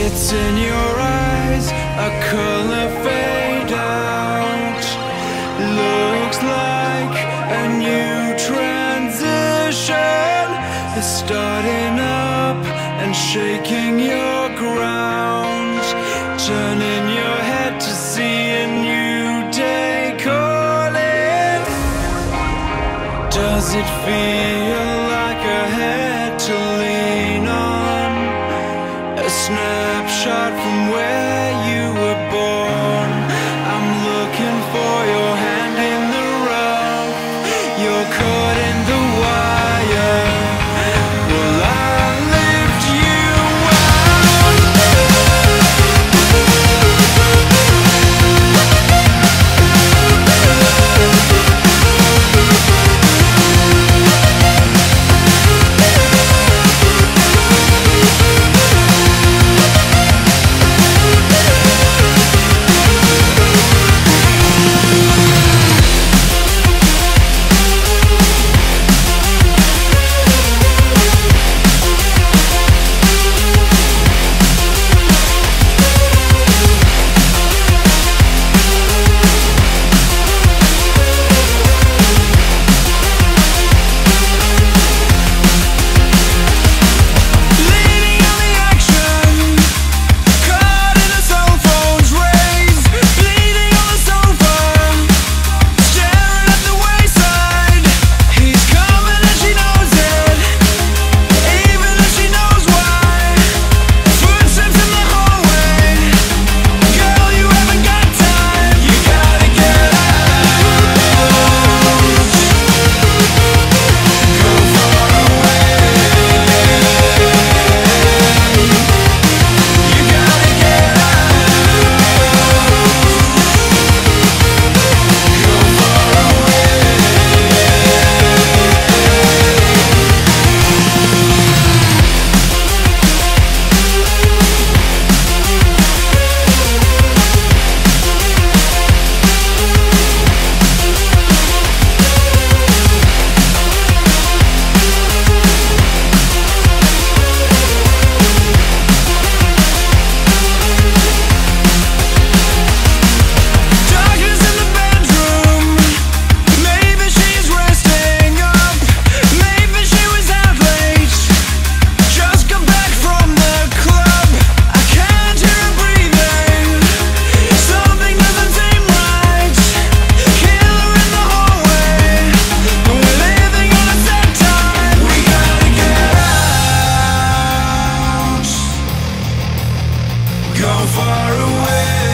It's in your eyes, a color fade out. Looks like a new transition is starting up and shaking your ground. Turning your head to see a new day calling. Does it feel snapshot from where you were born. I'm looking for your hand in the rough. Your gone far away.